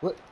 What?